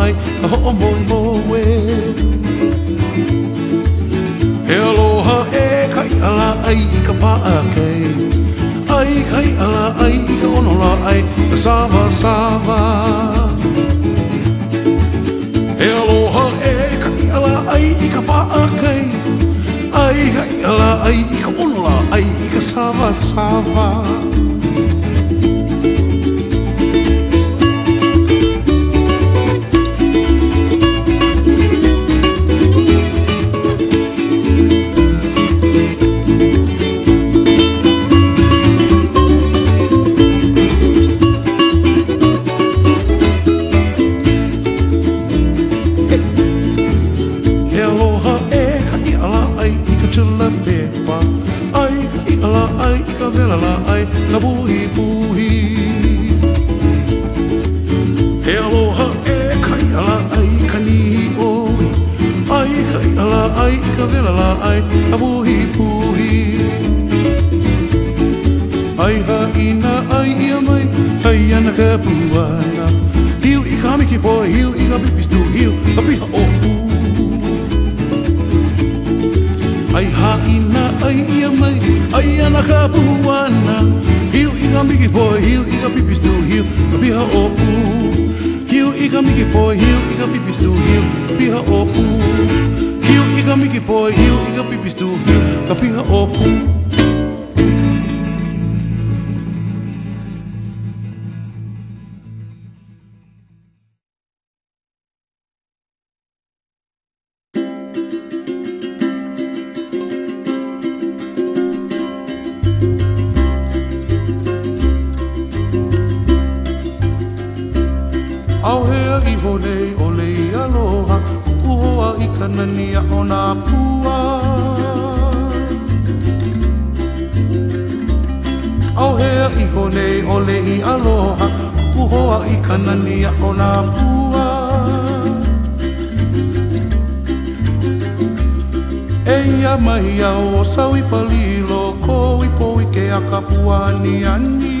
ai a ho'o mo moe He aloha e kai ala ai i ka pa'akei Ai kai ala ai i ka onola ai ka sawa sawa He aloha e kai ala ai i ka pa'akei Ai kai ala ai i ka onola ai kai ala ai i ai i ka sawa sawa tuanga Hiu i ka hamiki po hiu i ka pipistu hiu Ka piha o hu Ai ha ina ai ia mai Ai ana ka puhuana Hiu i ka hamiki po hiu i ka pipistu hiu Ka piha o hu Hiu i ka hamiki po hiu i ka pipistu hiu Ka piha o hu Hiu i ka hamiki po hiu i ka pipistu hiu Ka piha o hu Hiu i ka hamiki po hiu i ka pipistu hiu Ka piha o hu ole ole aloha Uoa i ka nania o nā pua Au hea i honei ole i aloha Uoa i ka nania o nā pua E ia mai au o sawi palilo Ko i po i ke a ka pua ani ani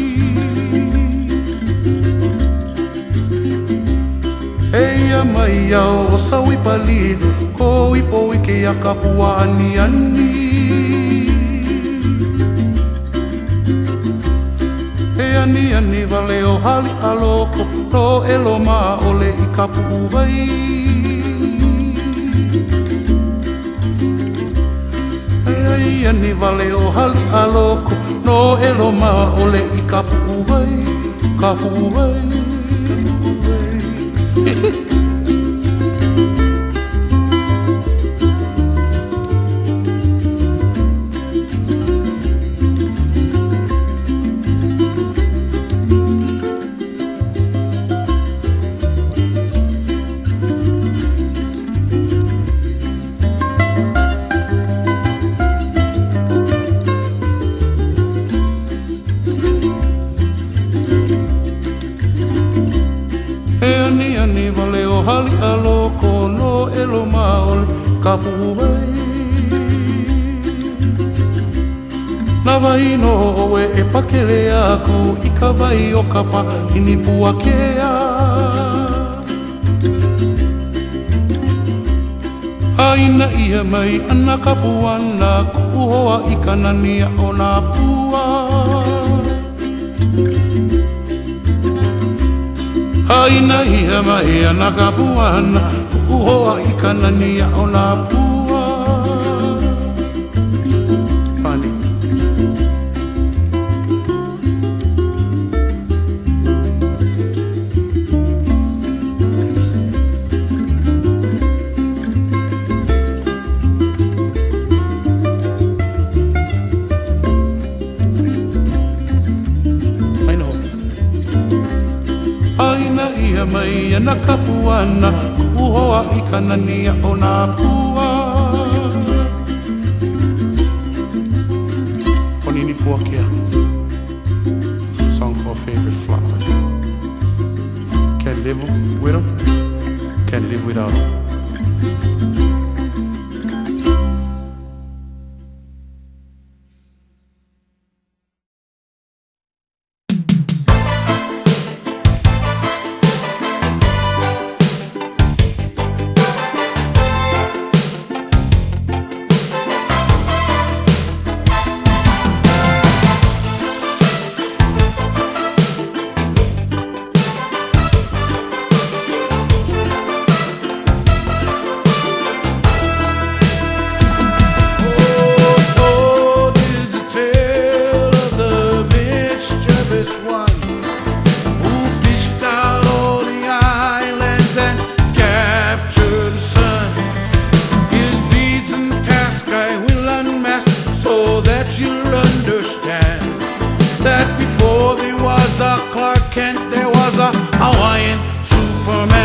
Eia mai au o sau i palilu Ko i po i ke a kapua ani ani E ani ani vale o hali a loko Lo e lo ma ole i kapu uvai e ia ni vale o hali a loko No e lo ma ole i kapu uvai Kapu vai 嘿嘿。kapu mai Na vai no oe e pakele aku I ka vai o ka pa ini pua kea Aina ia mai ana ka puana Ku hoa i ka nania o nā pua Aina ia mai ana ka puana hoa i ka lani ona o ina ia mai ana kapuana Uhoa i kanania o nā pua Ponini Puakea Song called Favorite Flower Can't live with them Can't live without them this one who fished out all the islands and captured the sun. His deeds and I will unmask so that you'll understand that before there was a Clark Kent, there was a Hawaiian Superman.